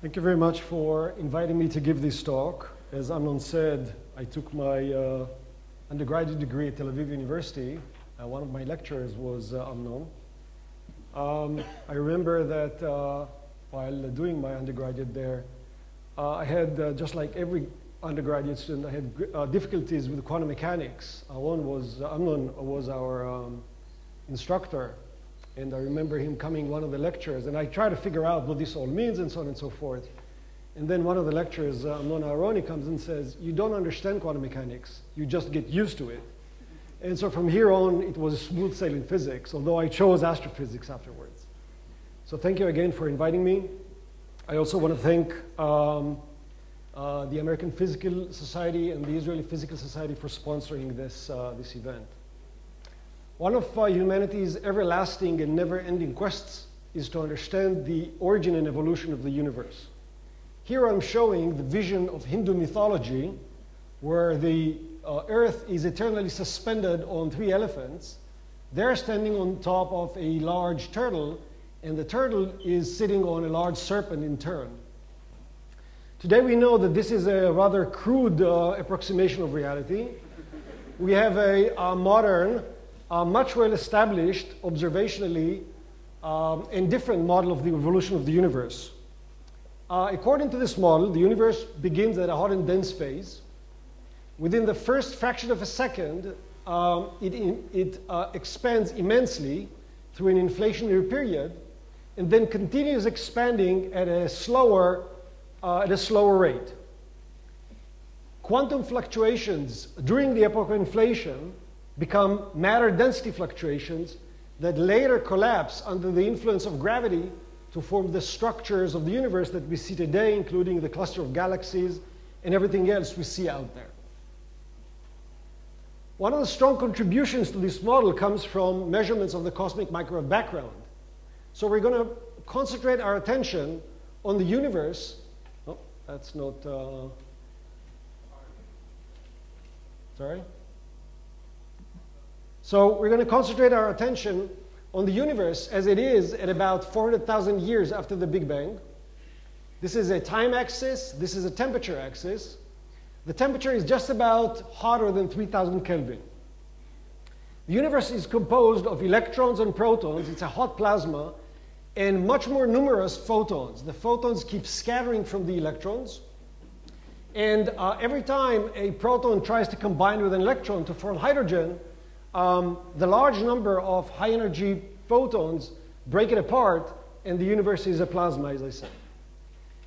Thank you very much for inviting me to give this talk. As Amnon said, I took my uh, undergraduate degree at Tel Aviv University. Uh, one of my lecturers was uh, Amnon. Um, I remember that uh, while doing my undergraduate there, uh, I had, uh, just like every undergraduate student, I had uh, difficulties with quantum mechanics. Uh, one was, Amnon was our um, instructor, and I remember him coming one of the lectures, and I try to figure out what this all means and so on and so forth. And then one of the lecturers, uh, Amnon Aharony, comes and says, you don't understand quantum mechanics, you just get used to it. And so from here on, it was a smooth sailing physics, although I chose astrophysics afterwards. So thank you again for inviting me. I also want to thank um, uh, the American Physical Society and the Israeli Physical Society for sponsoring this, uh, this event. One of uh, humanity's everlasting and never-ending quests is to understand the origin and evolution of the universe. Here I'm showing the vision of Hindu mythology, where the uh, earth is eternally suspended on three elephants. They're standing on top of a large turtle, and the turtle is sitting on a large serpent in turn. Today we know that this is a rather crude uh, approximation of reality. We have a, a modern a much well established observationally um, and different model of the evolution of the universe. Uh, according to this model, the universe begins at a hot and dense phase. Within the first fraction of a second, um, it, it uh, expands immensely through an inflationary period and then continues expanding at a slower, uh, at a slower rate. Quantum fluctuations during the epoch of inflation become matter density fluctuations that later collapse under the influence of gravity to form the structures of the universe that we see today, including the cluster of galaxies and everything else we see out there. One of the strong contributions to this model comes from measurements of the cosmic microwave background. So we're going to concentrate our attention on the universe. Oh, that's not. Uh, sorry? So we're going to concentrate our attention on the universe as it is at about 400,000 years after the Big Bang. This is a time axis. This is a temperature axis. The temperature is just about hotter than 3000 Kelvin. The universe is composed of electrons and protons. It's a hot plasma and much more numerous photons. The photons keep scattering from the electrons. And uh, every time a proton tries to combine with an electron to form hydrogen, um, the large number of high energy photons break it apart, and the universe is a plasma, as I said.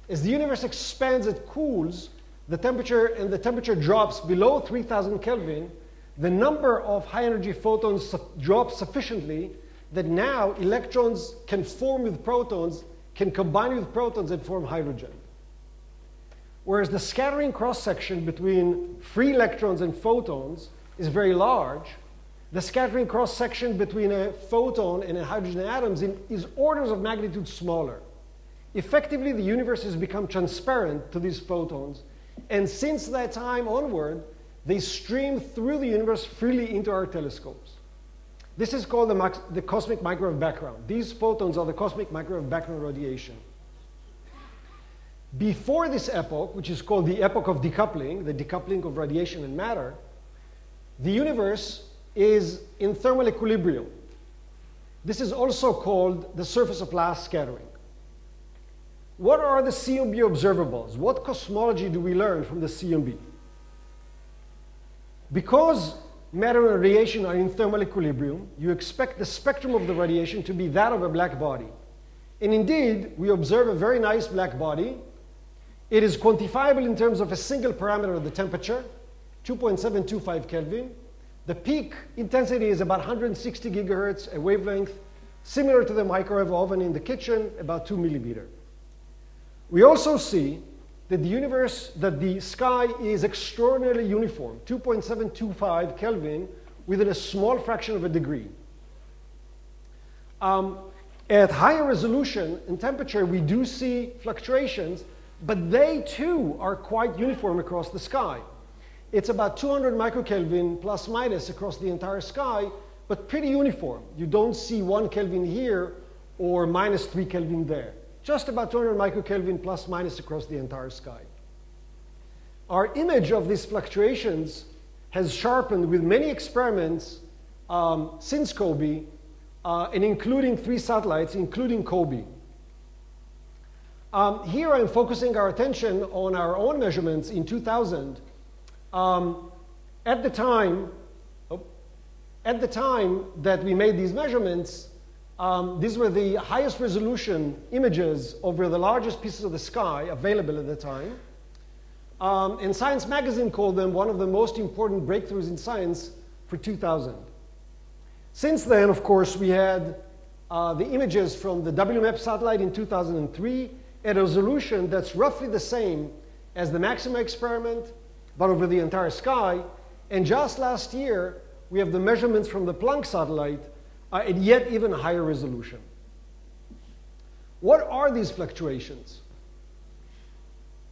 As the universe expands, it cools, the temperature and the temperature drops below 3000 Kelvin, the number of high energy photons su drops sufficiently that now electrons can form with protons, can combine with protons and form hydrogen. Whereas the scattering cross section between free electrons and photons is very large, the scattering cross section between a photon and a hydrogen atom is orders of magnitude smaller. Effectively, the universe has become transparent to these photons, and since that time onward, they stream through the universe freely into our telescopes. This is called the, the cosmic microwave background. These photons are the cosmic microwave background radiation. Before this epoch, which is called the epoch of decoupling, the decoupling of radiation and matter, the universe is in thermal equilibrium. This is also called the surface of last scattering. What are the CMB observables? What cosmology do we learn from the CMB? Because matter and radiation are in thermal equilibrium, you expect the spectrum of the radiation to be that of a black body. And indeed, we observe a very nice black body. It is quantifiable in terms of a single parameter of the temperature, 2.725 Kelvin. The peak intensity is about 160 gigahertz, a wavelength similar to the microwave oven in the kitchen, about 2 millimeter. We also see that the universe, that the sky is extraordinarily uniform, 2.725 Kelvin, within a small fraction of a degree. Um, at higher resolution and temperature, we do see fluctuations, but they too are quite uniform across the sky. It's about 200 microkelvin plus minus across the entire sky, but pretty uniform. You don't see one Kelvin here or minus three Kelvin there. just about 200 microkelvin plus minus across the entire sky. Our image of these fluctuations has sharpened with many experiments um, since COBE, uh, and including three satellites, including COBE. Um, here I'm focusing our attention on our own measurements in 2000. Um, at the time, at the time that we made these measurements, um, these were the highest resolution images over the largest pieces of the sky available at the time. Um, and Science Magazine called them one of the most important breakthroughs in science for 2000. Since then, of course, we had uh, the images from the WMAP satellite in 2003 at a resolution that's roughly the same as the Maxima experiment, but over the entire sky. And just last year, we have the measurements from the Planck satellite uh, at yet even higher resolution. What are these fluctuations?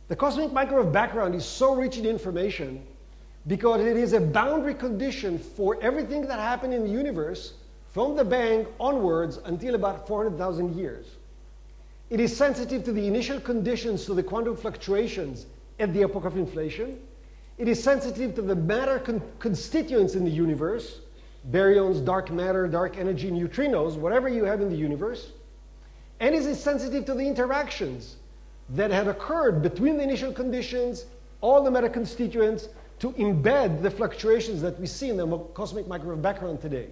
The cosmic microwave background is so rich in information because it is a boundary condition for everything that happened in the universe from the Bang onwards until about 400,000 years. It is sensitive to the initial conditions to the quantum fluctuations at the epoch of inflation. It is sensitive to the matter con constituents in the universe, baryons, dark matter, dark energy, neutrinos, whatever you have in the universe. And it is sensitive to the interactions that had occurred between the initial conditions, all the matter constituents, to embed the fluctuations that we see in the cosmic microwave background today.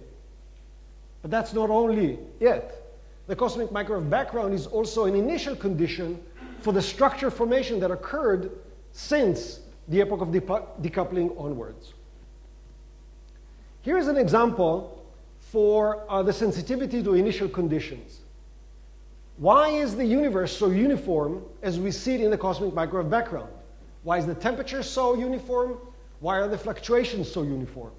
But that's not only it. The cosmic microwave background is also an initial condition for the structure formation that occurred since the epoch of decoupling onwards. Here's an example for uh, the sensitivity to initial conditions. Why is the universe so uniform as we see it in the cosmic microwave background? Why is the temperature so uniform? Why are the fluctuations so uniform?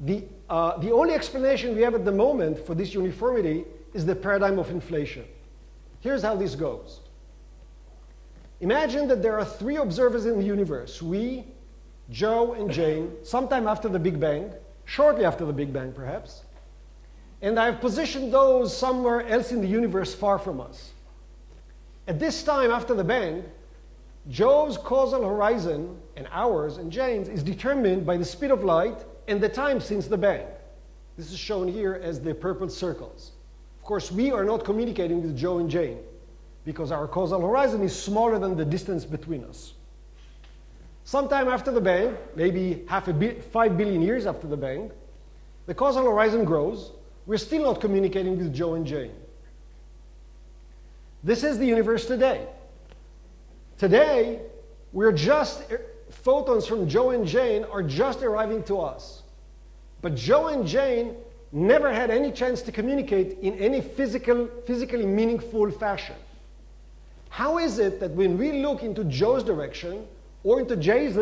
The, uh, the only explanation we have at the moment for this uniformity is the paradigm of inflation. Here's how this goes. Imagine that there are three observers in the universe, we, Joe, and Jane, sometime after the Big Bang, shortly after the Big Bang perhaps, and I've positioned those somewhere else in the universe far from us. At this time after the Bang, Joe's causal horizon and ours and Jane's is determined by the speed of light and the time since the bang. This is shown here as the purple circles. Of course, we are not communicating with Joe and Jane because our causal horizon is smaller than the distance between us. Sometime after the bang, maybe half a bit, five billion years after the bang, the causal horizon grows. We're still not communicating with Joe and Jane. This is the universe today. Today, we're just, eh, photons from Joe and Jane are just arriving to us. But Joe and Jane never had any chance to communicate in any physical, physically meaningful fashion. How is it that when we look into Joe's direction or into Jay's,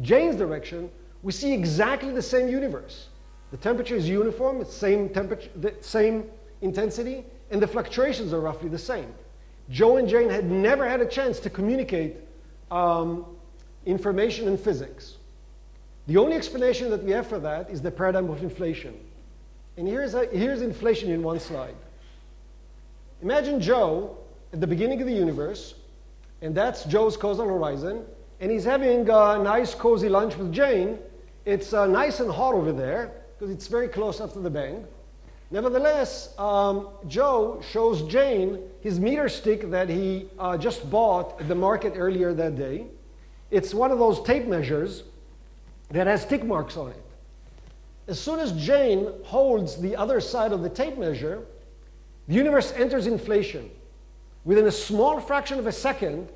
Jane's direction, we see exactly the same universe? The temperature is uniform, it's same temperature, the same intensity, and the fluctuations are roughly the same. Joe and Jane had never had a chance to communicate um, information in physics. The only explanation that we have for that is the paradigm of inflation. And here's, a, here's inflation in one slide. Imagine Joe at the beginning of the universe, and that's Joe's causal horizon, and he's having a nice cozy lunch with Jane. It's uh, nice and hot over there because it's very close after the bang. Nevertheless, um, Joe shows Jane his meter stick that he uh, just bought at the market earlier that day. It's one of those tape measures that has tick marks on it. As soon as Jane holds the other side of the tape measure, the universe enters inflation. Within a small fraction of a second,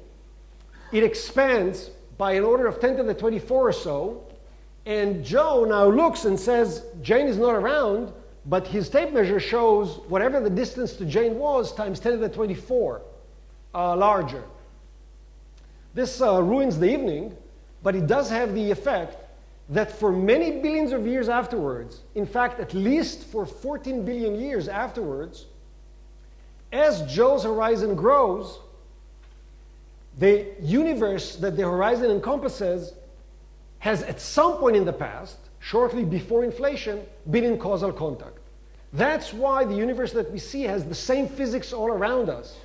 it expands by an order of 10 to the 24 or so, and Joe now looks and says, Jane is not around, but his tape measure shows whatever the distance to Jane was times 10 to the 24 uh, larger. This uh, ruins the evening, but it does have the effect that for many billions of years afterwards, in fact, at least for 14 billion years afterwards, as Joe's horizon grows, the universe that the horizon encompasses has at some point in the past shortly before inflation, been in causal contact. That's why the universe that we see has the same physics all around us.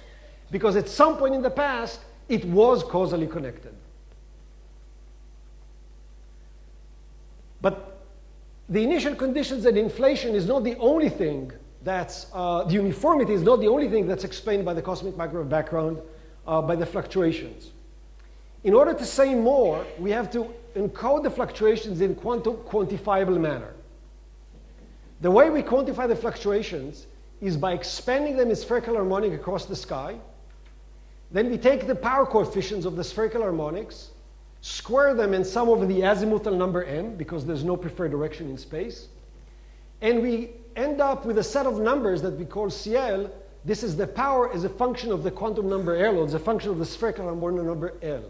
because at some point in the past, it was causally connected. But the initial conditions that inflation is not the only thing that's, uh, the uniformity is not the only thing that's explained by the cosmic microwave background uh, by the fluctuations. In order to say more, we have to encode the fluctuations in quantum quantifiable manner. The way we quantify the fluctuations is by expanding them in spherical harmonic across the sky. Then we take the power coefficients of the spherical harmonics, square them and sum over the azimuthal number m, because there's no preferred direction in space, and we end up with a set of numbers that we call CL. This is the power as a function of the quantum number L, or as a function of the spherical harmonic number L.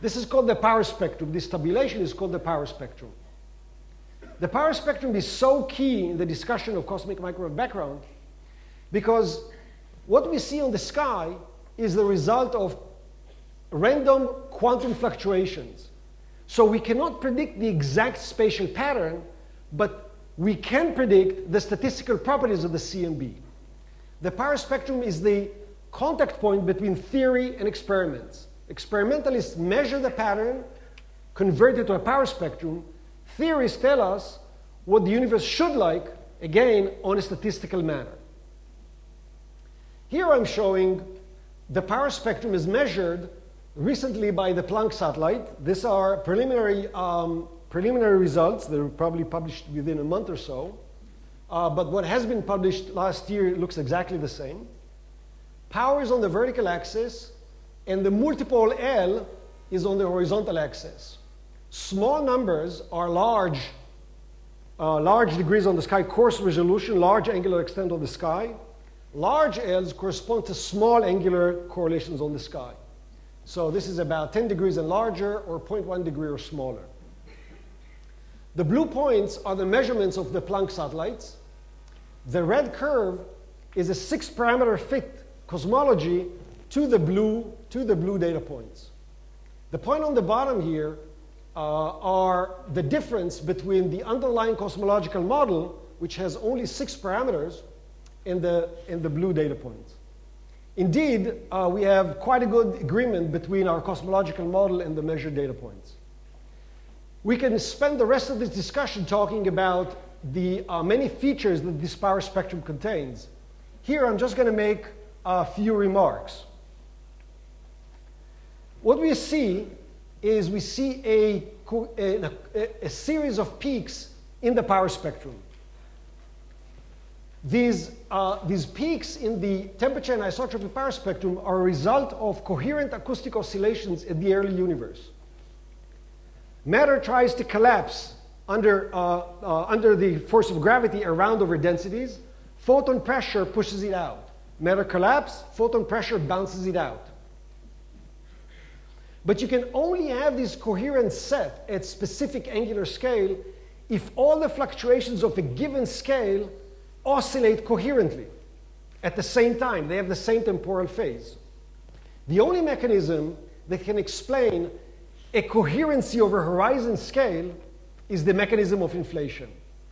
This is called the power spectrum. This tabulation is called the power spectrum. The power spectrum is so key in the discussion of cosmic microwave background because what we see on the sky is the result of random quantum fluctuations. So we cannot predict the exact spatial pattern, but we can predict the statistical properties of the CMB. The power spectrum is the contact point between theory and experiments. Experimentalists measure the pattern, convert it to a power spectrum. Theorists tell us what the universe should like, again, on a statistical manner. Here I'm showing the power spectrum is measured recently by the Planck satellite. These are preliminary, um, preliminary results. They're probably published within a month or so. Uh, but what has been published last year looks exactly the same. Power is on the vertical axis, and the multipole L is on the horizontal axis. Small numbers are large, uh, large degrees on the sky, coarse resolution, large angular extent on the sky. Large L's correspond to small angular correlations on the sky. So this is about 10 degrees and larger or 0.1 degree or smaller. The blue points are the measurements of the Planck satellites. The red curve is a six parameter fit cosmology to the blue, to the blue data points. The point on the bottom here uh, are the difference between the underlying cosmological model, which has only six parameters, and the, and the blue data points. Indeed, uh, we have quite a good agreement between our cosmological model and the measured data points. We can spend the rest of this discussion talking about the uh, many features that this power spectrum contains. Here, I'm just going to make a few remarks. What we see is we see a, a, a, series of peaks in the power spectrum. These, uh, these peaks in the temperature anisotropy power spectrum are a result of coherent acoustic oscillations in the early universe. Matter tries to collapse under, uh, uh, under the force of gravity around over densities. Photon pressure pushes it out. Matter collapse, photon pressure bounces it out. But you can only have this coherent set at specific angular scale if all the fluctuations of a given scale oscillate coherently at the same time. They have the same temporal phase. The only mechanism that can explain a coherency over horizon scale is the mechanism of inflation.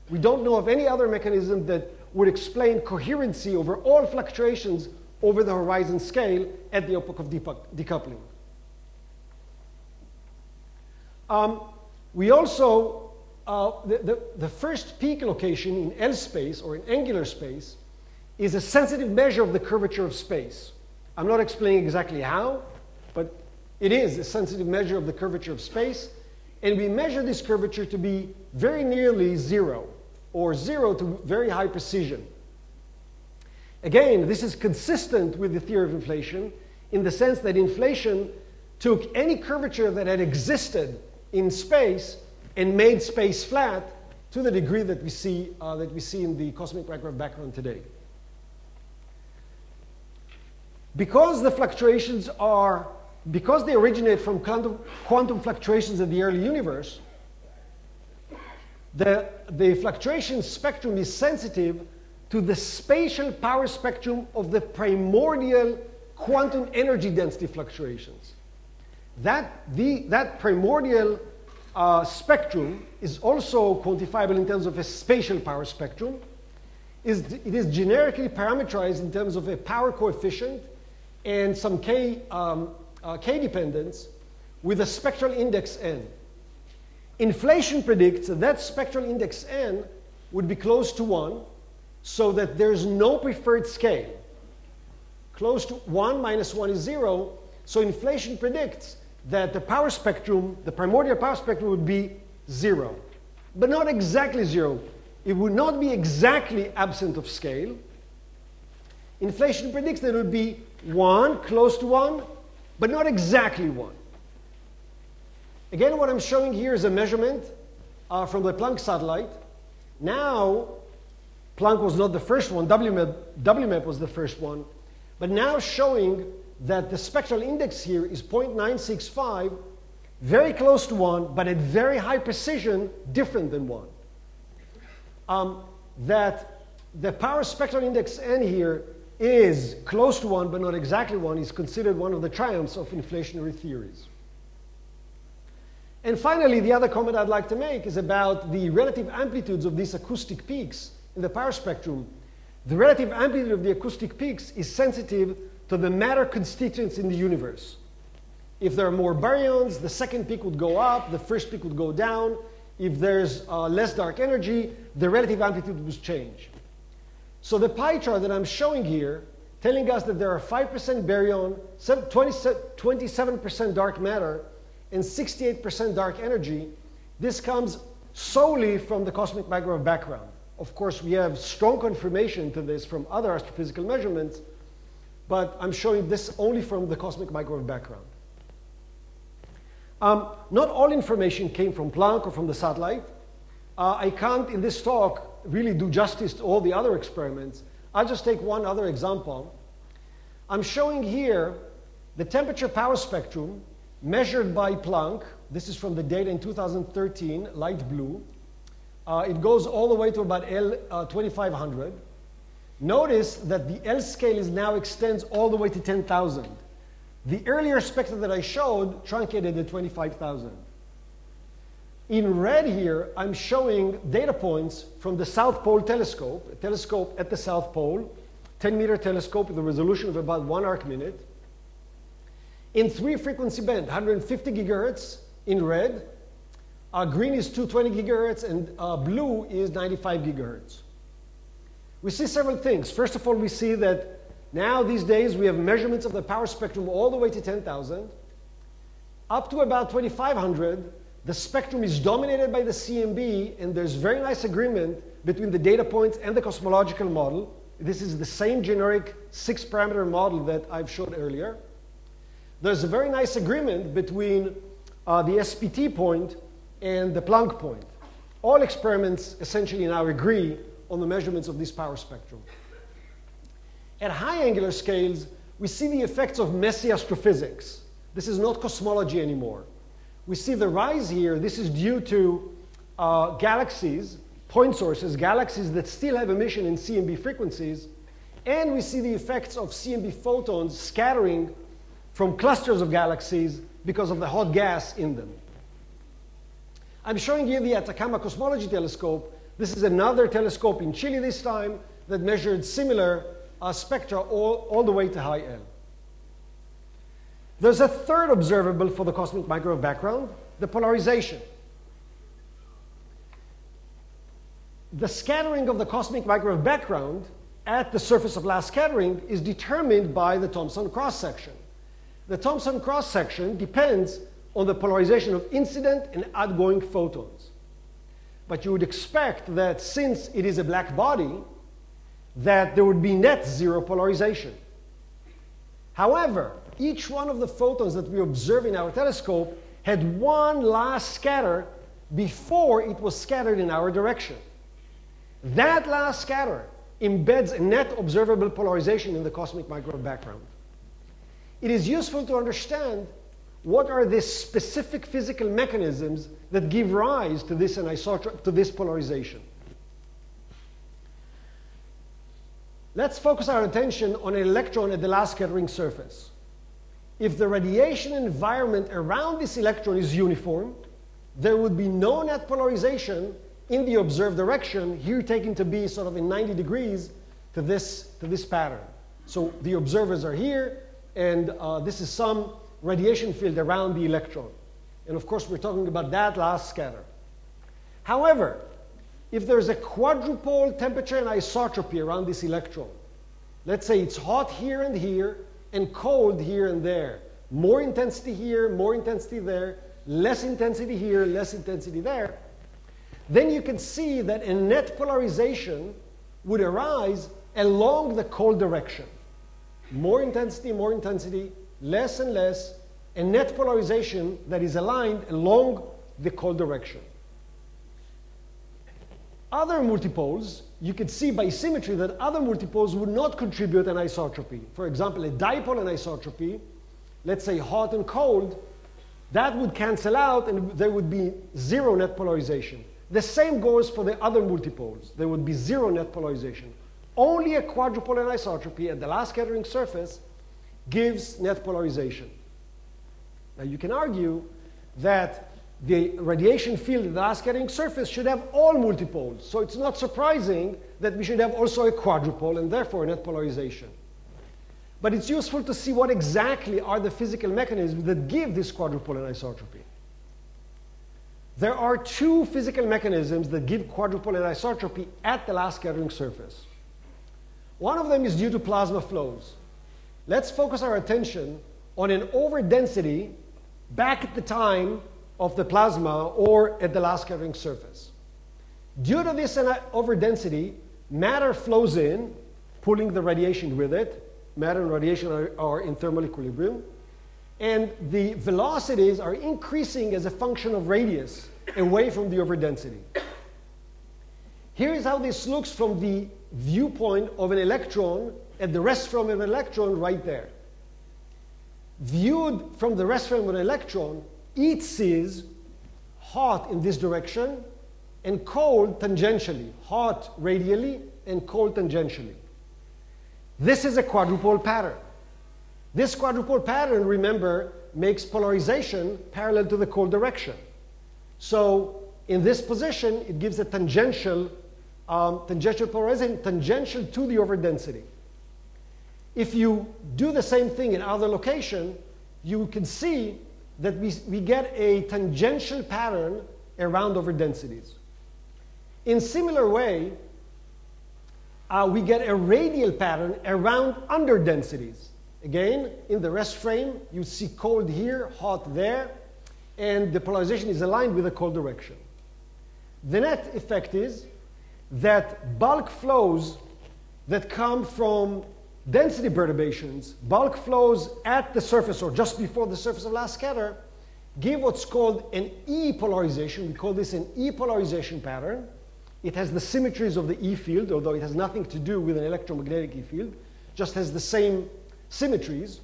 We don't know of any other mechanism that would explain coherency over all fluctuations over the horizon scale at the epoch of decoupling. Um, we also uh, the, the, the, first peak location in L space or in angular space is a sensitive measure of the curvature of space. I'm not explaining exactly how, it is a sensitive measure of the curvature of space. And we measure this curvature to be very nearly zero, or zero to very high precision. Again, this is consistent with the theory of inflation in the sense that inflation took any curvature that had existed in space and made space flat to the degree that we see, uh, that we see in the cosmic microwave background today. Because the fluctuations are, because they originate from quantum, quantum fluctuations in the early universe, the, the fluctuation spectrum is sensitive to the spatial power spectrum of the primordial quantum energy density fluctuations. That, the, that primordial uh, spectrum is also quantifiable in terms of a spatial power spectrum. Is, it is generically parameterized in terms of a power coefficient and some K, um, uh, K dependence with a spectral index n. Inflation predicts that spectral index n would be close to 1 so that there's no preferred scale. Close to 1 minus 1 is 0. So inflation predicts that the power spectrum, the primordial power spectrum would be 0. But not exactly 0. It would not be exactly absent of scale. Inflation predicts that it would be 1, close to 1, but not exactly 1. Again, what I'm showing here is a measurement uh, from the Planck satellite. Now, Planck was not the first one, WMAP, WMAP was the first one, but now showing that the spectral index here is 0.965, very close to 1, but at very high precision, different than 1. Um, that the power spectral index n here is close to 1, but not exactly 1, is considered one of the triumphs of inflationary theories. And finally, the other comment I'd like to make is about the relative amplitudes of these acoustic peaks in the power spectrum. The relative amplitude of the acoustic peaks is sensitive to the matter constituents in the universe. If there are more baryons, the second peak would go up, the first peak would go down. If there's uh, less dark energy, the relative amplitude would change. So the pie chart that I'm showing here, telling us that there are 5% baryon, 27% dark matter, and 68% dark energy, this comes solely from the cosmic microwave background. Of course, we have strong confirmation to this from other astrophysical measurements, but I'm showing this only from the cosmic microwave background. Um, not all information came from Planck or from the satellite. Uh, I can't, in this talk, really do justice to all the other experiments. I'll just take one other example. I'm showing here the temperature power spectrum measured by Planck. This is from the data in 2013, light blue. Uh, it goes all the way to about L uh, 2500. Notice that the L scale is now extends all the way to 10,000. The earlier spectra that I showed truncated at 25,000. In red here, I'm showing data points from the South Pole telescope, a telescope at the South Pole, 10 meter telescope with a resolution of about one arc minute. In three frequency band, 150 gigahertz in red, uh, green is 220 gigahertz, and uh, blue is 95 gigahertz. We see several things. First of all, we see that now these days we have measurements of the power spectrum all the way to 10,000. Up to about 2,500, the spectrum is dominated by the CMB, and there's very nice agreement between the data points and the cosmological model. This is the same generic six parameter model that I've showed earlier. There's a very nice agreement between uh, the SPT point and the Planck point. All experiments essentially now agree on the measurements of this power spectrum. At high angular scales, we see the effects of messy astrophysics. This is not cosmology anymore. We see the rise here. This is due to uh, galaxies, point sources, galaxies that still have emission in CMB frequencies. And we see the effects of CMB photons scattering from clusters of galaxies because of the hot gas in them. I'm showing you the Atacama Cosmology Telescope. This is another telescope in Chile this time that measured similar uh, spectra all, all the way to high L. There's a third observable for the cosmic microwave background, the polarization. The scattering of the cosmic microwave background at the surface of last scattering is determined by the Thomson cross-section. The Thomson cross-section depends on the polarization of incident and outgoing photons. But you would expect that since it is a black body, that there would be net zero polarization. However, each one of the photons that we observe in our telescope had one last scatter before it was scattered in our direction. That last scatter embeds a net observable polarization in the cosmic microwave background. It is useful to understand what are the specific physical mechanisms that give rise to this anisotropy, to this polarization. Let's focus our attention on an electron at the last scattering surface. If the radiation environment around this electron is uniform, there would be no net polarization in the observed direction, here taken to be sort of in 90 degrees to this, to this pattern. So the observers are here, and uh, this is some radiation field around the electron. And of course, we're talking about that last scatter. However, if there's a quadrupole temperature anisotropy around this electron, let's say it's hot here and here and cold here and there, more intensity here, more intensity there, less intensity here, less intensity there, then you can see that a net polarization would arise along the cold direction. More intensity, more intensity, less and less, a net polarization that is aligned along the cold direction. Other multipoles, you could see by symmetry that other multipoles would not contribute anisotropy. For example, a dipole anisotropy, let's say hot and cold, that would cancel out and there would be zero net polarization. The same goes for the other multipoles. There would be zero net polarization. Only a quadrupole anisotropy at the last scattering surface gives net polarization. Now you can argue that the radiation field at the last scattering surface should have all multipoles. So it's not surprising that we should have also a quadrupole and therefore net polarization. But it's useful to see what exactly are the physical mechanisms that give this quadrupole anisotropy. There are two physical mechanisms that give quadrupole anisotropy at the last scattering surface. One of them is due to plasma flows. Let's focus our attention on an overdensity back at the time of the plasma or at the last scattering surface. Due to this overdensity, matter flows in, pulling the radiation with it. Matter and radiation are, are in thermal equilibrium. And the velocities are increasing as a function of radius away from the overdensity. Here is how this looks from the viewpoint of an electron at the rest frame of an electron right there. Viewed from the rest frame of an electron, it sees hot in this direction and cold tangentially, hot radially and cold tangentially. This is a quadrupole pattern. This quadrupole pattern, remember, makes polarization parallel to the cold direction. So in this position, it gives a tangential um, tangential polarization tangential to the overdensity. If you do the same thing in other location, you can see that we, we get a tangential pattern around over densities. In similar way, uh, we get a radial pattern around under densities. Again, in the rest frame, you see cold here, hot there, and the polarization is aligned with the cold direction. The net effect is that bulk flows that come from density perturbations, bulk flows at the surface or just before the surface of last scatter, give what's called an E polarization. We call this an E polarization pattern. It has the symmetries of the E field, although it has nothing to do with an electromagnetic E field, just has the same symmetries.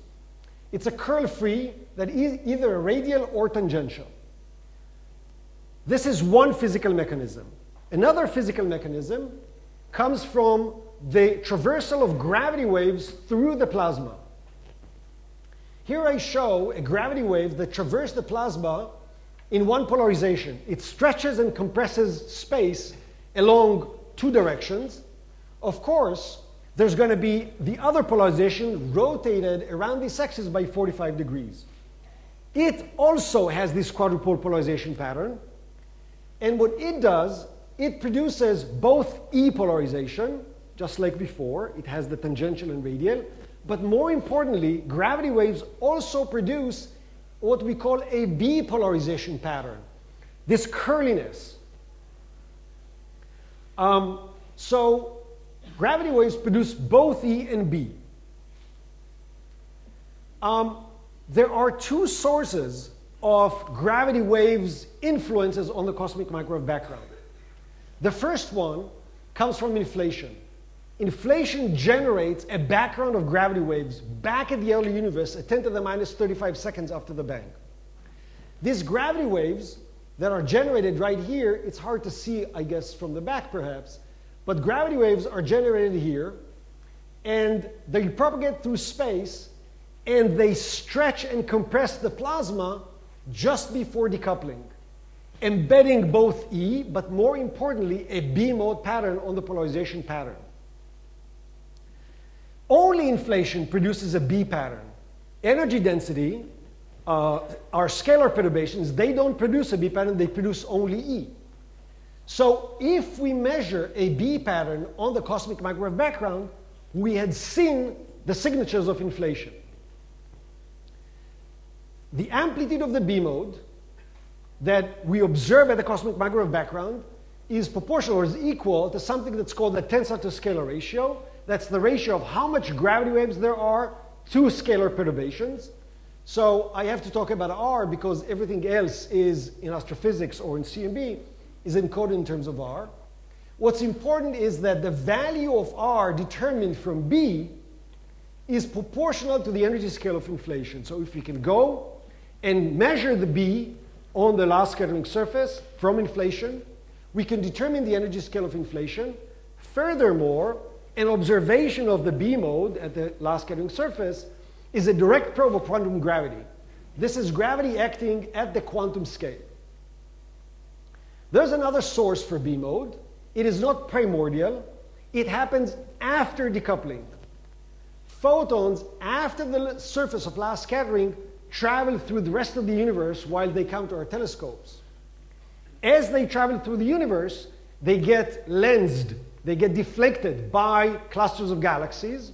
It's a curl free that is either radial or tangential. This is one physical mechanism. Another physical mechanism comes from the traversal of gravity waves through the plasma. Here I show a gravity wave that traverses the plasma in one polarization. It stretches and compresses space along two directions. Of course, there's going to be the other polarization rotated around this axis by 45 degrees. It also has this quadrupole polarization pattern. And what it does it produces both E polarization, just like before. It has the tangential and radial. But more importantly, gravity waves also produce what we call a B polarization pattern, this curliness. Um, so gravity waves produce both E and B. Um, there are two sources of gravity waves' influences on the cosmic microwave background. The first one comes from inflation. Inflation generates a background of gravity waves back at the early universe at 10 to the minus 35 seconds after the bang. These gravity waves that are generated right here, it's hard to see, I guess, from the back perhaps, but gravity waves are generated here, and they propagate through space, and they stretch and compress the plasma just before decoupling embedding both E, but more importantly, a B mode pattern on the polarization pattern. Only inflation produces a B pattern. energy density uh, are scalar perturbations. They don't produce a B pattern, they produce only E. So if we measure a B pattern on the cosmic microwave background, we had seen the signatures of inflation. The amplitude of the B mode that we observe at the cosmic microwave background is proportional or is equal to something that's called the tensor to scalar ratio. That's the ratio of how much gravity waves there are to scalar perturbations. So I have to talk about R because everything else is in astrophysics or in CMB is encoded in terms of R. What's important is that the value of R determined from B is proportional to the energy scale of inflation. So if we can go and measure the B on the last scattering surface from inflation, we can determine the energy scale of inflation. Furthermore, an observation of the B mode at the last scattering surface is a direct probe of quantum gravity. This is gravity acting at the quantum scale. There's another source for B mode. It is not primordial. It happens after decoupling. Photons, after the surface of last scattering, travel through the rest of the universe while they come to our telescopes. As they travel through the universe, they get lensed, they get deflected by clusters of galaxies,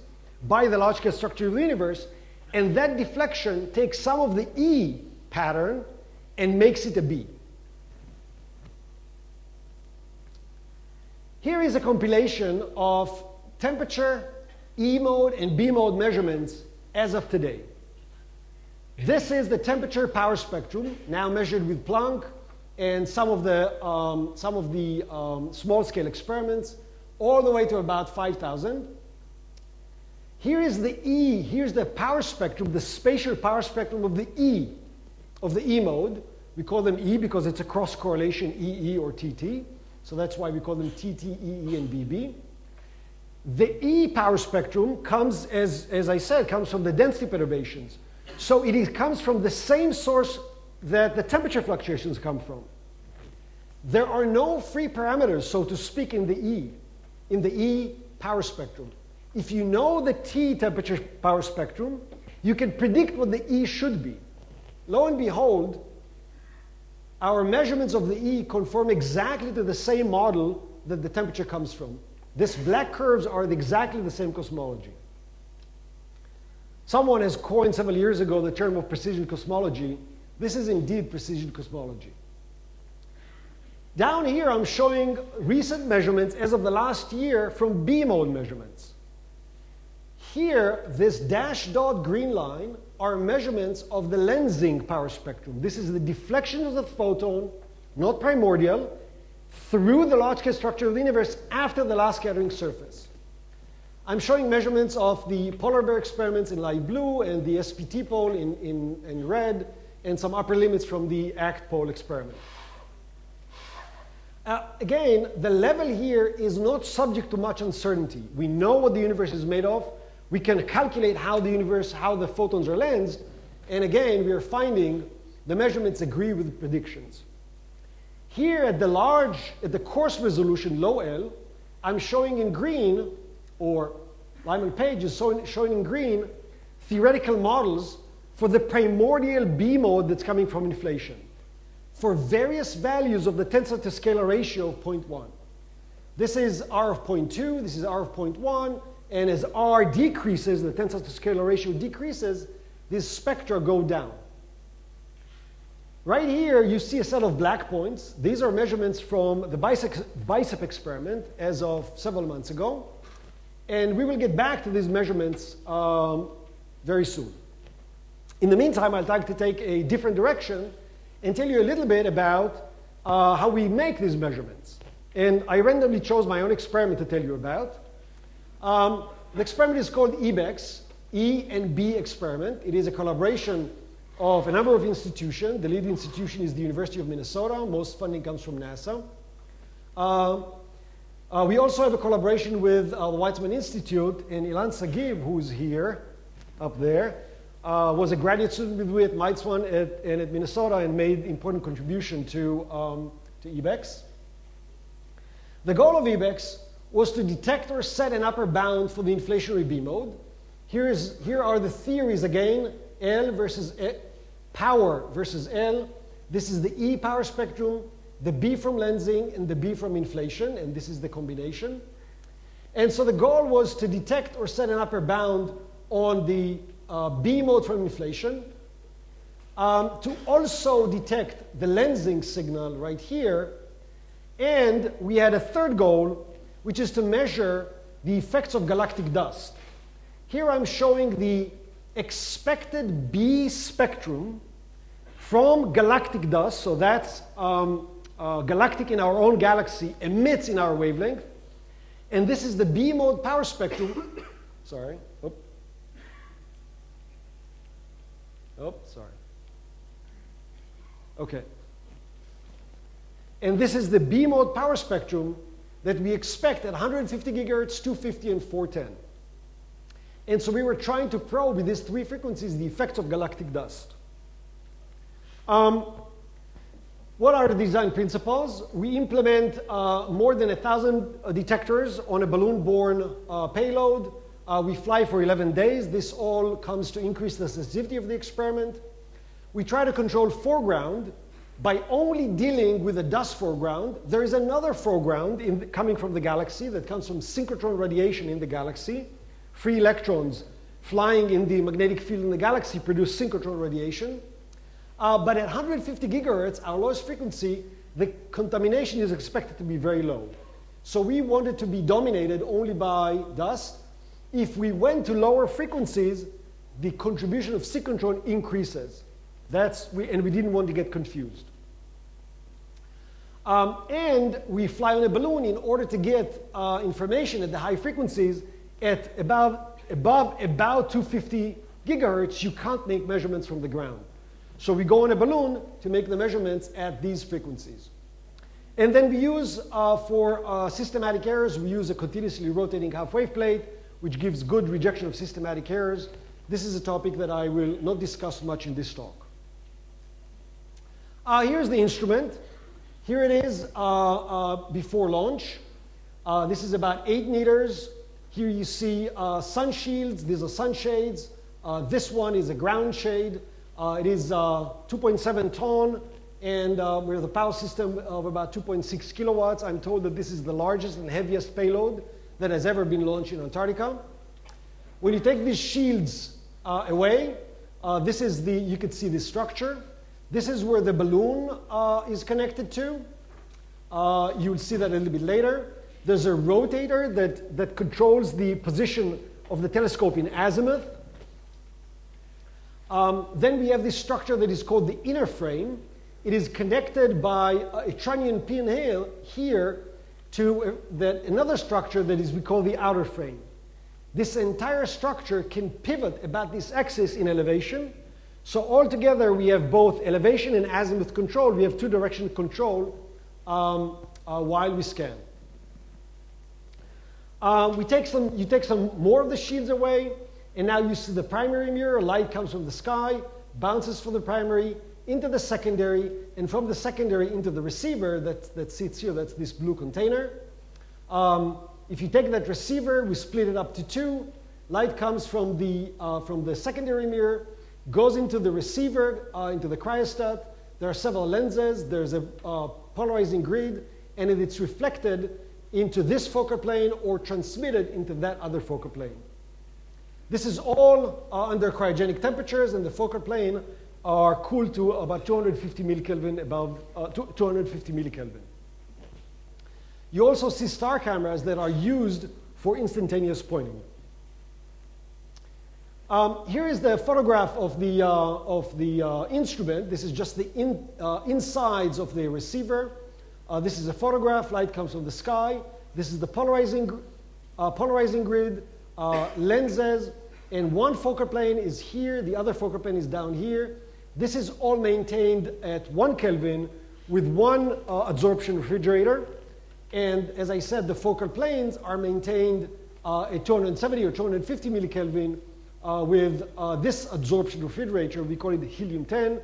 by the large-scale structure of the universe, and that deflection takes some of the E pattern and makes it a B. Here is a compilation of temperature, E mode, and B mode measurements as of today. This is the temperature power spectrum, now measured with Planck and some of the, um, some of the um, small scale experiments, all the way to about 5,000. Here is the E, here's the power spectrum, the spatial power spectrum of the E, of the E mode. We call them E because it's a cross correlation EE or TT. So that's why we call them TT, EE, and BB. The E power spectrum comes, as, as I said, comes from the density perturbations. So it is, comes from the same source that the temperature fluctuations come from. There are no free parameters, so to speak, in the E, in the E power spectrum. If you know the T temperature power spectrum, you can predict what the E should be. Lo and behold, our measurements of the E conform exactly to the same model that the temperature comes from. These black curves are exactly the same cosmology. Someone has coined several years ago the term of precision cosmology. This is indeed precision cosmology. Down here, I'm showing recent measurements as of the last year from B mode measurements. Here, this dash dot green line are measurements of the lensing power spectrum. This is the deflection of the photon, not primordial, through the large scale structure of the universe after the last scattering surface. I'm showing measurements of the POLARBEAR experiments in light blue and the SPTpol in, in, in red and some upper limits from the ACTPol experiment. Uh, again, the level here is not subject to much uncertainty. We know what the universe is made of. We can calculate how the universe, how the photons are lensed. And again, we are finding the measurements agree with the predictions. Here at the large, at the coarse resolution, low L, I'm showing in green or Lyman Page is showing in green theoretical models for the primordial B mode that's coming from inflation for various values of the tensor to scalar ratio of 0.1. This is R of 0.2, this is R of 0.1, and as R decreases, the tensor to scalar ratio decreases, these spectra go down. Right here, you see a set of black points. These are measurements from the BICEP experiment as of several months ago. And we will get back to these measurements um, very soon. In the meantime, I'd like to take a different direction and tell you a little bit about uh, how we make these measurements. And I randomly chose my own experiment to tell you about. Um, the experiment is called EBEX, E and B experiment. It is a collaboration of a number of institutions. The lead institution is the University of Minnesota. Most funding comes from NASA. Uh, uh, we also have a collaboration with uh, the Weizmann Institute, and Ilan Sagiv, who's here, up there, uh, was a graduate student with me at and at Minnesota and made important contribution to, um, to EBEX. The goal of EBEX was to detect or set an upper bound for the inflationary B mode. Here, is, here are the theories again L versus A, power versus L. This is the E power spectrum, the B from lensing, and the B from inflation, and this is the combination. And so the goal was to detect or set an upper bound on the uh, B mode from inflation, um, to also detect the lensing signal right here. And we had a third goal, which is to measure the effects of galactic dust. Here I'm showing the expected B spectrum from galactic dust, so that's um, uh, galactic in our own galaxy emits in our wavelength. And this is the B mode power spectrum. sorry. Oh, sorry. Okay. And this is the B mode power spectrum that we expect at 150 gigahertz, 250, and 410. And so we were trying to probe with these three frequencies the effects of galactic dust. Um, what are the design principles? We implement uh, more than a thousand uh, detectors on a balloon-borne uh, payload. Uh, we fly for 11 days. This all comes to increase the sensitivity of the experiment. We try to control foreground by only dealing with a dust foreground. There is another foreground the, coming from the galaxy that comes from synchrotron radiation in the galaxy. Free electrons flying in the magnetic field in the galaxy produce synchrotron radiation. Uh, but at 150 gigahertz, our lowest frequency, the contamination is expected to be very low. So we wanted to be dominated only by dust. If we went to lower frequencies, the contribution of synchrotron increases. That's, we, and we didn't want to get confused. Um, and we fly on a balloon in order to get uh, information at the high frequencies at about, above about 250 gigahertz, you can't make measurements from the ground. So we go on a balloon to make the measurements at these frequencies. And then we use, uh, for uh, systematic errors, we use a continuously rotating half-wave plate, which gives good rejection of systematic errors. This is a topic that I will not discuss much in this talk. Uh, here's the instrument. Here it is uh, uh, before launch. Uh, this is about eight meters. Here you see sun shields. These are sunshades. this one is a ground shade. it is 2.7 ton and uh, with a power system of about 2.6 kilowatts. I'm told that this is the largest and heaviest payload that has ever been launched in Antarctica. When you take these shields uh, away, uh, this is the, you can see the structure. This is where the balloon uh, is connected to. Uh, you'll see that a little bit later. There's a rotator that, that controls the position of the telescope in azimuth. Um, then we have this structure that is called the inner frame. It is connected by a trunnion pinhole here to uh, that another structure that is we call the outer frame. This entire structure can pivot about this axis in elevation so altogether, we have both elevation and azimuth control. We have two-direction control um, uh, while we scan. Um, we take some, you take some more of the shields away, and now you see the primary mirror. Light comes from the sky, bounces from the primary into the secondary, and from the secondary into the receiver that, that sits here. That's this blue container. Um, if you take that receiver, we split it up to two. Light comes from the, uh, from the secondary mirror, goes into the receiver, uh, into the cryostat. There are several lenses. There's a uh, polarizing grid, and it's reflected into this focal plane or transmitted into that other focal plane. This is all uh, under cryogenic temperatures, and the focal plane are cooled to about 250 millikelvin above uh, 250 millikelvin. You also see star cameras that are used for instantaneous pointing. Um, here is the photograph of the, uh, of the uh, instrument. This is just the in, uh, insides of the receiver. Uh, this is a photograph. Light comes from the sky. This is the polarizing, uh, polarizing grid, lenses, and one focal plane is here. The other focal plane is down here. This is all maintained at 1 Kelvin with one absorption refrigerator. And as I said, the focal planes are maintained at 270 or 250 millikelvin uh, with uh, this absorption refrigerator. We call it helium-10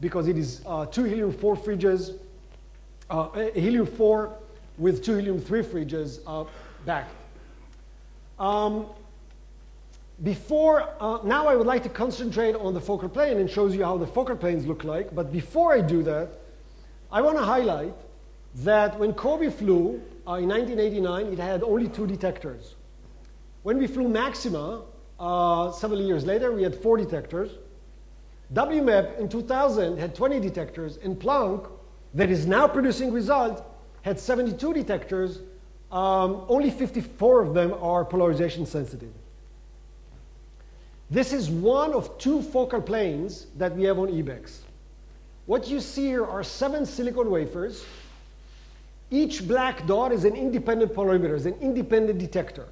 because it is uh, two helium-4 fridges, uh, helium-4 with two helium-3 fridges uh, backed. Um, before, uh, now I would like to concentrate on the focal plane and shows you how the focal planes look like. But before I do that, I want to highlight that when COBE flew uh, in 1989, it had only two detectors. When we flew Maxima, uh, several years later, we had four detectors. WMAP in 2000 had 20 detectors, and Planck, that is now producing results, had 72 detectors. Um, only 54 of them are polarization sensitive. This is one of two focal planes that we have on EBEX. What you see here are seven silicon wafers. Each black dot is an independent polarimeter, is an independent detector.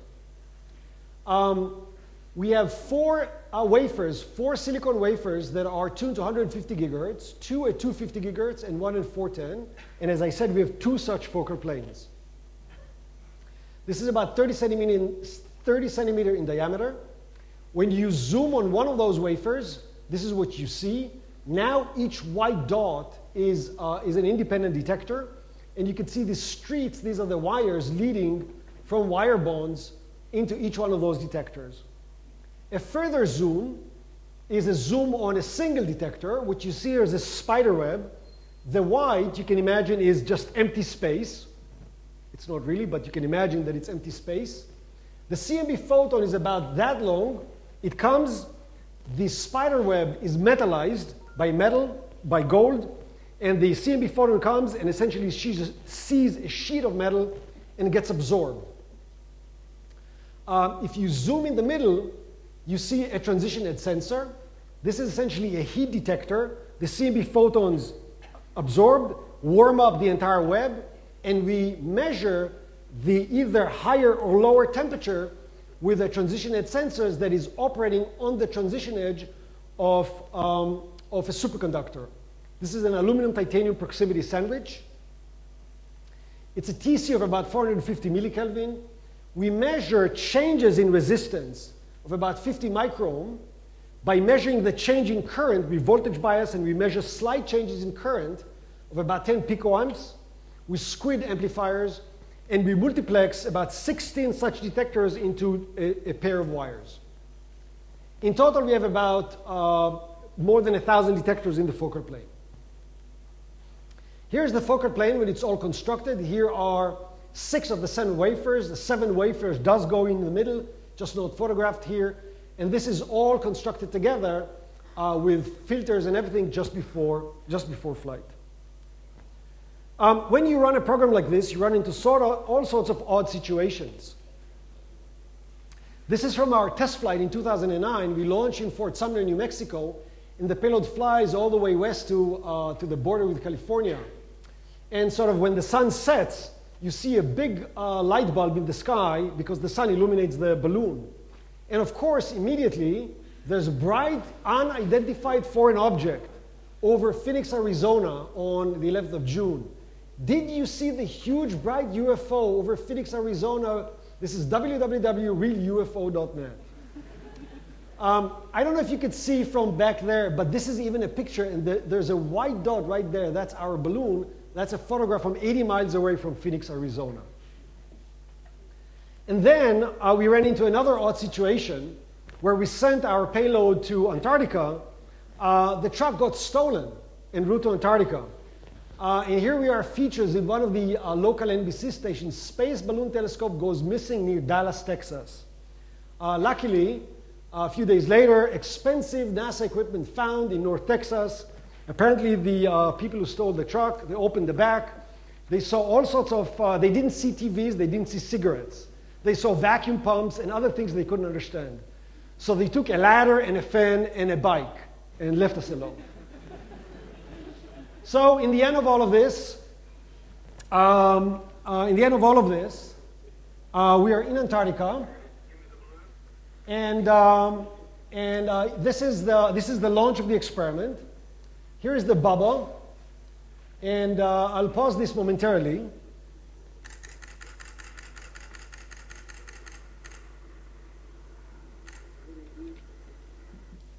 Um, we have four uh, wafers, four silicon wafers that are tuned to 150 gigahertz, two at 250 gigahertz, and one at 410. And as I said, we have two such focal planes. This is about 30 centimeter in, 30 centimeter in diameter. When you zoom on one of those wafers, this is what you see. Now each white dot is, uh, is an independent detector. And you can see these streets, these are the wires leading from wire bonds into each one of those detectors. A further zoom is a zoom on a single detector, which you see here is a spider web. The white, you can imagine, is just empty space. It's not really, but you can imagine that it's empty space. The CMB photon is about that long. It comes, the spider web is metallized by metal, by gold, and the CMB photon comes and essentially sees a sheet of metal and gets absorbed. Um, if you zoom in the middle, you see a transition edge sensor. This is essentially a heat detector. The CMB photons absorbed, warm up the entire web, and we measure the either higher or lower temperature with a transition edge sensors that is operating on the transition edge of, um, of a superconductor. This is an aluminum titanium proximity sandwich. It's a TC of about 450 millikelvin. We measure changes in resistance of about 50 microohm by measuring the change in current with voltage bias, and we measure slight changes in current of about 10 picoamps with SQUID amplifiers, and we multiplex about 16 such detectors into a, a pair of wires. In total, we have about uh, more than 1,000 detectors in the focal plane. Here's the focal plane when it's all constructed. Here are six of the seven wafers. The seven wafers does go in the middle just not photographed here. And this is all constructed together uh, with filters and everything just before, just before flight. Um, when you run a program like this, you run into sort of all sorts of odd situations. This is from our test flight in 2009. We launched in Fort Sumner, New Mexico, and the payload flies all the way west to, uh, to the border with California. And sort of when the sun sets, you see a big uh, light bulb in the sky because the sun illuminates the balloon. And of course, immediately, there's a bright, unidentified foreign object over Phoenix, Arizona on the 11th of June. Did you see the huge bright UFO over Phoenix, Arizona? This is www.realufo.net. Um, I don't know if you could see from back there, but this is even a picture, and the, there's a white dot right there. That's our balloon that's a photograph from 80 miles away from Phoenix, Arizona. And then uh, we ran into another odd situation where we sent our payload to Antarctica. Uh, the truck got stolen en route to Antarctica. Uh, and here we are features in one of the uh, local NBC stations. Space Balloon Telescope goes missing near Dallas, Texas. Uh, luckily, a few days later, expensive NASA equipment found in North Texas Apparently, the uh, people who stole the truck, they opened the back. They saw all sorts of, uh, they didn't see TVs, they didn't see cigarettes. They saw vacuum pumps and other things they couldn't understand. So they took a ladder and a fan and a bike and left us alone. So, in the end of all of this, um, uh, in the end of all of this, uh, we are in Antarctica. And, um, and uh, this, is the, this is the launch of the experiment. Here is the bubble. And uh, I'll pause this momentarily.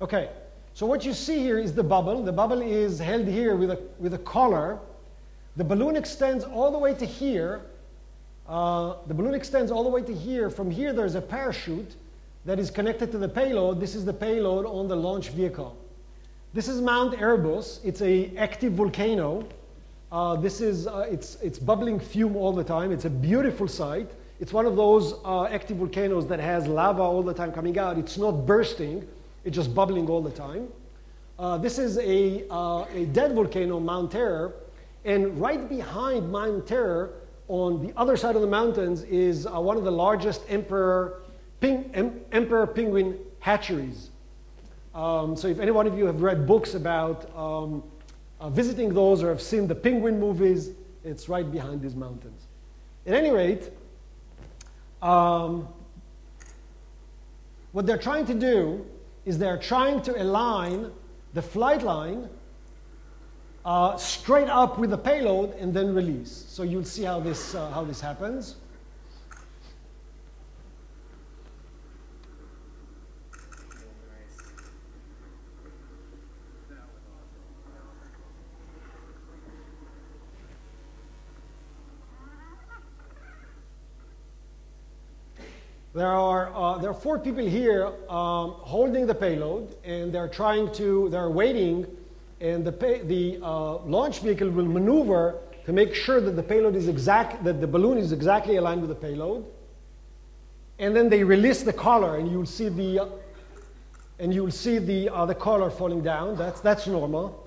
Okay, so what you see here is the bubble. The bubble is held here with a, with a collar. The balloon extends all the way to here. Uh, the balloon extends all the way to here. From here, there's a parachute that is connected to the payload. This is the payload on the launch vehicle. This is Mount Erebus. It's a active volcano. Uh, this is, uh, it's, it's bubbling fume all the time. It's a beautiful sight. It's one of those uh, active volcanoes that has lava all the time coming out. It's not bursting. It's just bubbling all the time. Uh, this is a, uh, a dead volcano, Mount Terror. And right behind Mount Terror, on the other side of the mountains, is uh, one of the largest emperor, ping, em, emperor penguin hatcheries. Um, so if any one of you have read books about um, uh, visiting those or have seen the penguin movies, it's right behind these mountains. At any rate, um, what they're trying to do is they're trying to align the flight line uh, straight up with the payload and then release. So you'll see how this, uh, how this happens. There are, uh, there are four people here um, holding the payload, and they're trying to, they're waiting, and the, pay, the uh, launch vehicle will maneuver to make sure that the payload is exact, that the balloon is exactly aligned with the payload. And then they release the collar, and you'll see the, and you'll see the, uh, the collar falling down. That's, that's normal.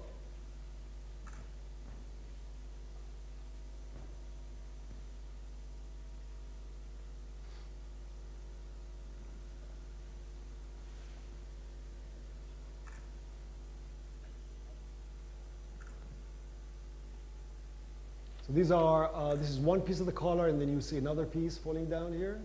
So these are, uh, this is one piece of the collar, and then you see another piece falling down here.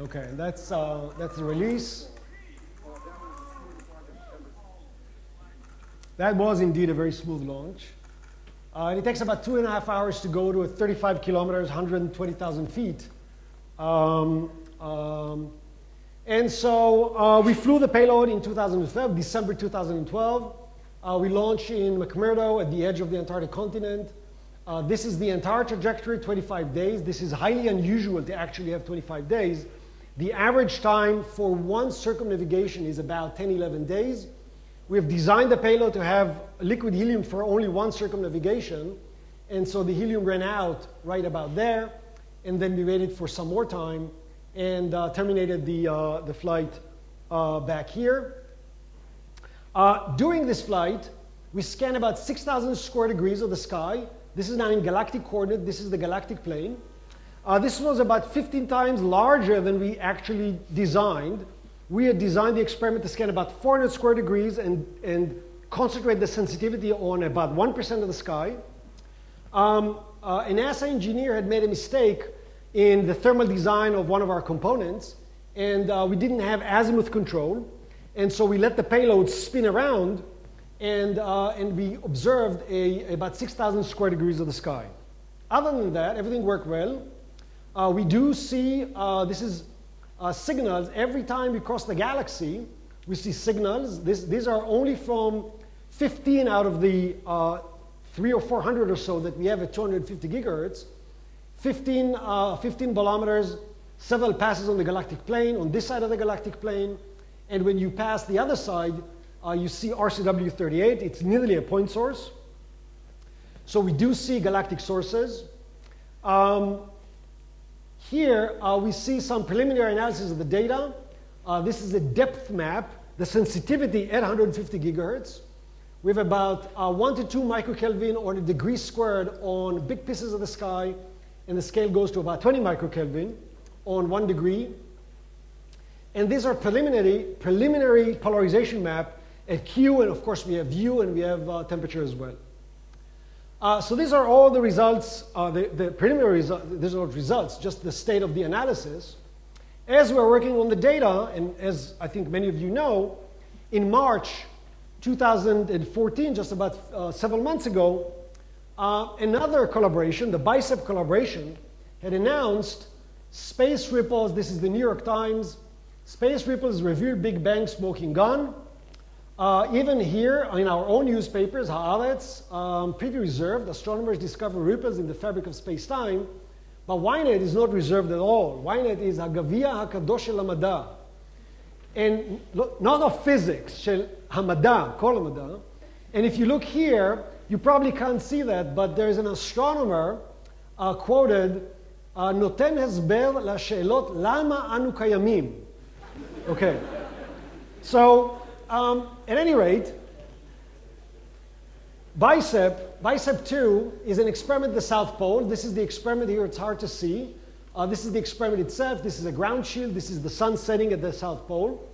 Okay, that's, uh, that's the release. That was indeed a very smooth launch. Uh, and it takes about two and a half hours to go to 35 kilometers, 120,000 feet. Um, um, and so uh, we flew the payload in 2012, December 2012. Uh, we launched in McMurdo at the edge of the Antarctic continent. Uh, this is the entire trajectory, 25 days. This is highly unusual to actually have 25 days. The average time for one circumnavigation is about 10, 11 days. We have designed the payload to have liquid helium for only one circumnavigation. And so the helium ran out right about there. And then we waited for some more time and uh, terminated the, uh, the flight uh, back here. Uh, during this flight, we scanned about 6,000 square degrees of the sky. This is now in galactic coordinate. This is the galactic plane. Uh, this was about 15 times larger than we actually designed. We had designed the experiment to scan about 400 square degrees and, and concentrate the sensitivity on about 1% of the sky. Um, uh, NASA engineer had made a mistake in the thermal design of one of our components, and uh, we didn't have azimuth control. And so we let the payload spin around, and, uh, and we observed a, about 6,000 square degrees of the sky. Other than that, everything worked well. Uh, we do see, uh, this is uh, signals every time we cross the galaxy. We see signals. This, these are only from 15 out of the uh, three or 400 or so that we have at 250 gigahertz. 15, uh, 15 bolometers, several passes on the galactic plane, on this side of the galactic plane. And when you pass the other side, uh, you see RCW 38. It's nearly a point source. So we do see galactic sources. Um, here uh, we see some preliminary analysis of the data. Uh, this is a depth map, the sensitivity at 150 gigahertz. We have about uh, 1 to 2 microkelvin or a degree squared on big pieces of the sky, and the scale goes to about 20 microkelvin on 1 degree. And these are preliminary, preliminary polarization map at Q, and of course we have U and we have uh, temperature as well. Uh, so these are all the results, uh, the, the, preliminary resu these are not results, just the state of the analysis. As we're working on the data, and as I think many of you know, in March 2014, just about uh, several months ago, uh, another collaboration, the BICEP collaboration, had announced Space ripples, this is the New York Times. Space ripples reveal Big Bang smoking gun. Uh, even here in our own newspapers, Haaretz, um, pretty reserved. Astronomers discover ripples in the fabric of space-time. But Ynet is not reserved at all. Ynet is Hagavia HaKadosh של המדע. And not of physics, של המדע, כל המדע. And if you look here, you probably can't see that, but there's an astronomer uh, quoted, uh, נותן הסבר לשאלות למה אנו קיימים. Okay. So, um, at any rate, BICEP, BICEP 2 is an experiment at the South Pole. This is the experiment here, it's hard to see. Uh, this is the experiment itself. This is a ground shield. This is the sun setting at the South Pole.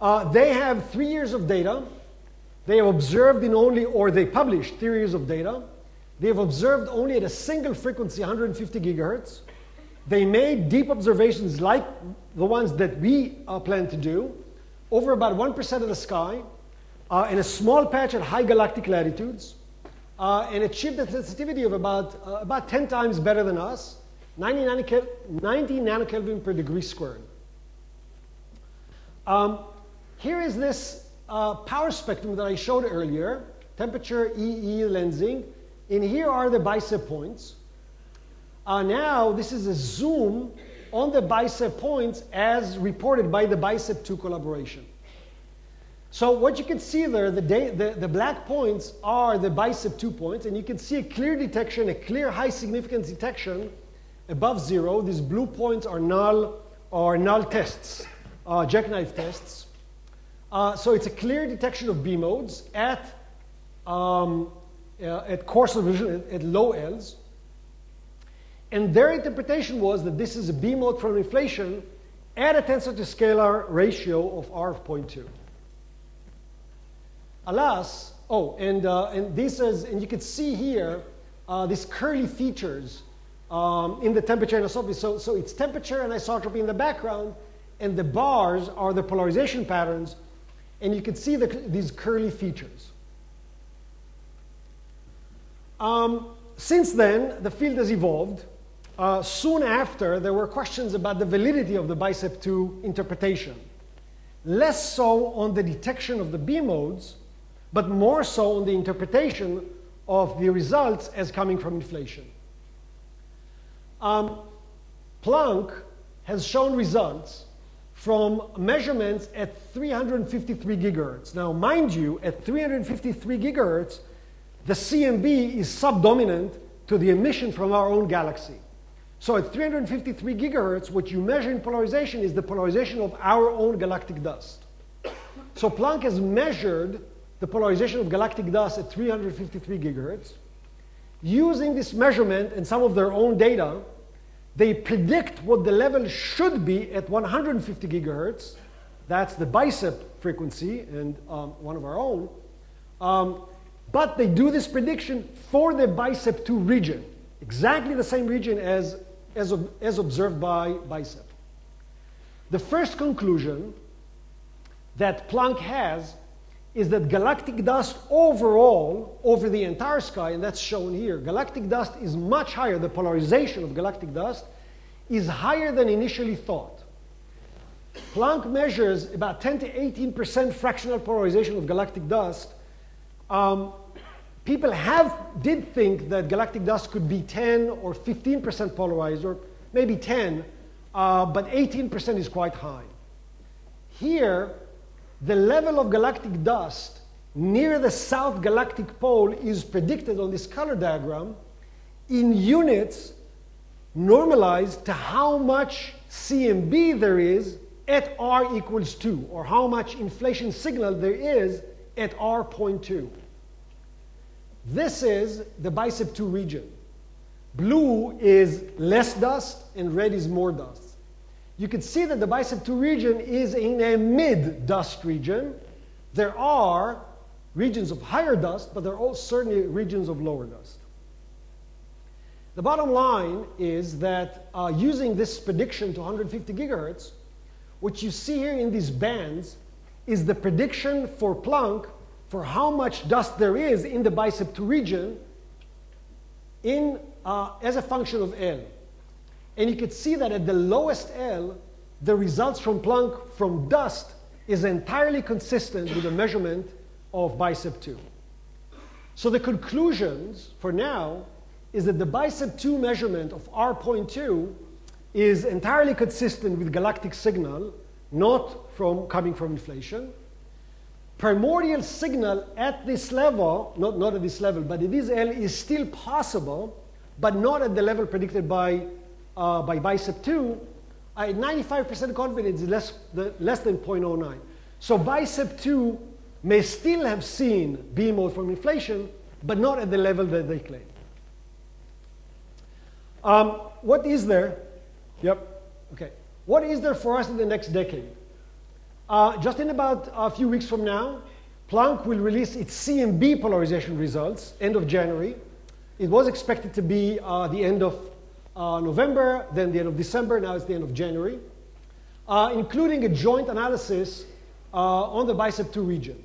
Uh, they have three years of data. They have observed in only, or they published three years of data. They have observed only at a single frequency, 150 gigahertz. They made deep observations like the ones that we uh, plan to do over about 1% of the sky uh, in a small patch at high galactic latitudes uh, and achieved a sensitivity of about, uh, about 10 times better than us, 90, nanokel 90 nanokelvin per degree squared. Um, here is this uh, power spectrum that I showed earlier, temperature, EE lensing, and here are the BICEP points. Uh, now, this is a zoom on the BICEP points as reported by the BICEP 2 collaboration. So what you can see there, the, the, the, black points are the BICEP 2 points, and you can see a clear detection, a clear high significance detection above zero. These blue points are null, are null tests, uh, jackknife tests. Uh, so it's a clear detection of B modes at, um, uh, at coarse vision, at, at low Ls. And their interpretation was that this is a B mode from inflation at a tensor to scalar ratio of R of 0.2. Alas, oh, and, uh, and this is, and you can see here uh, these curly features um, in the temperature anisotropy. So, so it's temperature anisotropy in the background, and the bars are the polarization patterns, and you can see the, these curly features. Um, since then, the field has evolved. Uh, soon after, there were questions about the validity of the BICEP 2 interpretation. Less so on the detection of the B modes, but more so on the interpretation of the results as coming from inflation. Um, Planck has shown results from measurements at 353 gigahertz. Now, mind you, at 353 gigahertz, the CMB is subdominant to the emission from our own galaxy. So at 353 gigahertz, what you measure in polarization is the polarization of our own galactic dust. So Planck has measured the polarization of galactic dust at 353 gigahertz. Using this measurement and some of their own data, they predict what the level should be at 150 gigahertz. That's the BICEP frequency and um, one of our own. Um, but they do this prediction for the BICEP 2 region, exactly the same region as as, as observed by BICEP. The first conclusion that Planck has is that galactic dust overall, over the entire sky, and that's shown here, galactic dust is much higher, the polarization of galactic dust is higher than initially thought. Planck measures about 10 to 18% fractional polarization of galactic dust. Um, people have did think that galactic dust could be 10 or 15% polarized, or maybe 10, uh, but 18% is quite high. Here, the level of galactic dust near the south galactic pole is predicted on this color diagram in units normalized to how much CMB there is at R equals 2, or how much inflation signal there is at R.2. This is the BICEP 2 region. Blue is less dust and red is more dust. You can see that the BICEP 2 region is in a mid dust region. There are regions of higher dust, but there are also certainly regions of lower dust. The bottom line is that uh, using this prediction to 150 gigahertz, what you see here in these bands is the prediction for Planck for how much dust there is in the BICEP 2 region in, uh, as a function of L. And you could see that at the lowest L, the results from Planck from dust is entirely consistent with the measurement of BICEP 2. So the conclusions for now is that the BICEP 2 measurement of R.2 is entirely consistent with galactic signal, not from coming from inflation. Primordial signal at this level, not, not at this level, but at this L is still possible, but not at the level predicted by, uh, by BICEP 2. At 95% confidence is less, the, less than 0.09. So BICEP 2 may still have seen B mode from inflation, but not at the level that they claim. Um, what is there? Yep. Okay. What is there for us in the next decade? Uh, just in about a few weeks from now, Planck will release its CMB polarization results, end of January. It was expected to be uh, the end of uh, November, then the end of December, now it's the end of January, uh, including a joint analysis uh, on the BICEP 2 region.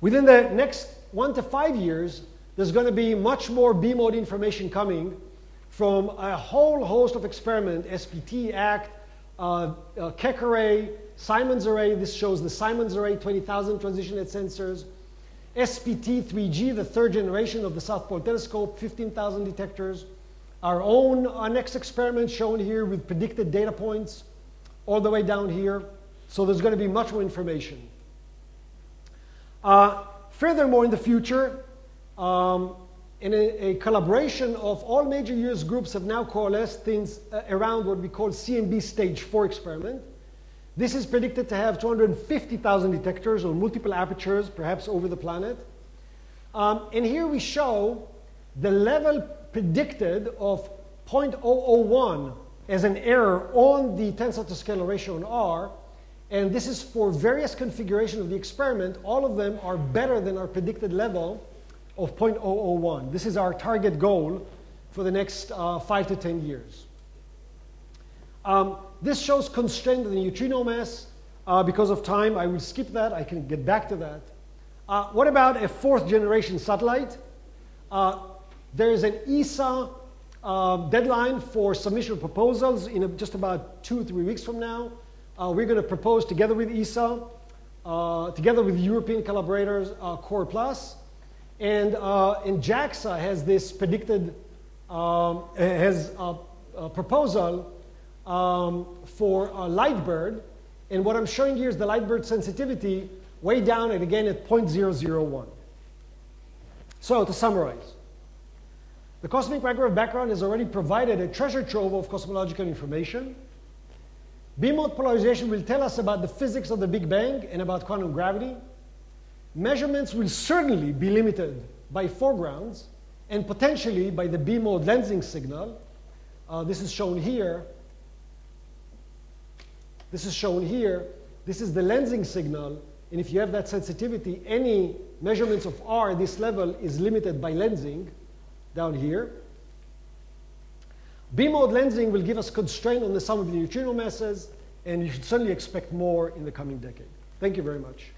Within the next one to five years, there's going to be much more B-mode information coming from a whole host of experiments, SPT, ACT, uh, uh, Simons array. This shows the Simons array 20,000 transition edge sensors. SPT 3G, the third generation of the South Pole Telescope, 15,000 detectors. Our own uh, next experiment shown here with predicted data points all the way down here. So there's going to be much more information. Uh, furthermore, in the future, um, in a, a, collaboration of all major US groups have now coalesced things uh, around what we call CMB stage 4 experiment. This is predicted to have 250,000 detectors on multiple apertures, perhaps over the planet. Um, and here we show the level predicted of 0.001 as an error on the tensor to scalar ratio in R. And this is for various configurations of the experiment. All of them are better than our predicted level of 0.001. This is our target goal for the next uh, five to 10 years. Um, this shows constraint of the neutrino mass. Uh, because of time, I will skip that. I can get back to that. Uh, what about a fourth generation satellite? Uh, there is an ESA uh, deadline for submission of proposals in a, just about two, or three weeks from now. Uh, we're going to propose together with ESA, together with European collaborators, Core Plus, and, uh, and JAXA has this predicted, um, has a, a proposal um, for a LiteBIRD. And what I'm showing here is the LiteBIRD sensitivity way down and again at 0.001. So to summarize, the cosmic microwave background has already provided a treasure trove of cosmological information. B-mode polarization will tell us about the physics of the Big Bang and about quantum gravity. Measurements will certainly be limited by foregrounds and potentially by the B-mode lensing signal. Uh, this is shown here. This is shown here. This is the lensing signal. And if you have that sensitivity, any measurements of R at this level is limited by lensing down here. B-mode lensing will give us constraint on the sum of the neutrino masses, and you should certainly expect more in the coming decade. Thank you very much.